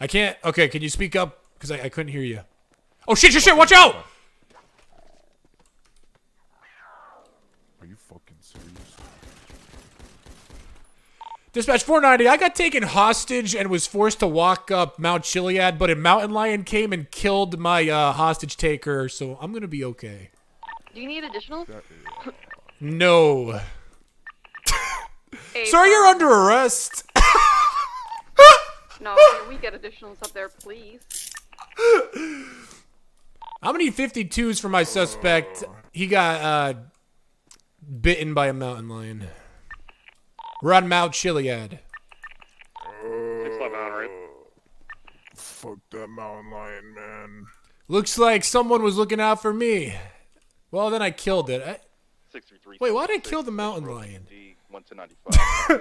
I can't. Okay, can you speak up? Because I, I couldn't hear you. Oh shit! Shit! Shit! Watch out! Are you fucking serious? Dispatch 490. I got taken hostage and was forced to walk up Mount Chiliad, but a mountain lion came and killed my uh, hostage taker, so I'm gonna be okay. Do you need additional? No. Hey, Sir, you're um, under arrest. No, can we get additionals up there, please? How many 52s for my suspect? He got uh, bitten by a mountain lion. We're on Mount Chiliad. Six eleven on right. fuck that mountain lion, man. Looks like someone was looking out for me. Well, then I killed it. I, Six three three. Wait, why did I kill the mountain lion?